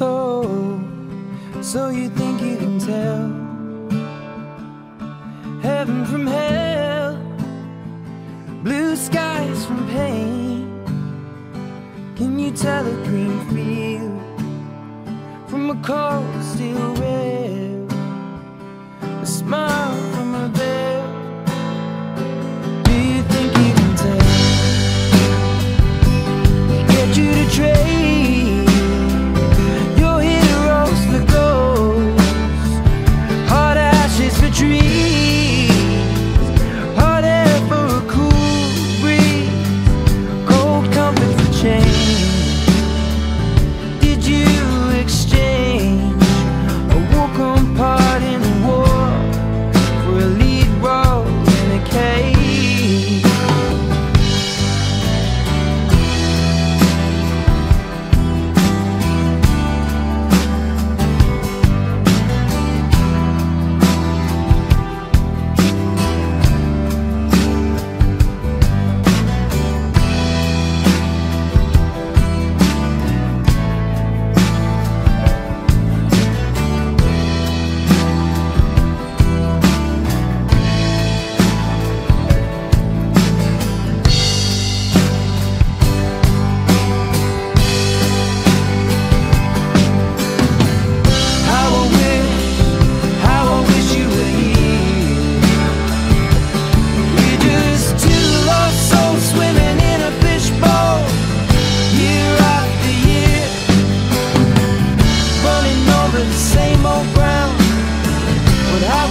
soul. So you think you can tell heaven from hell, blue skies from pain. Can you tell a green field from a cold steel? dream.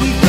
we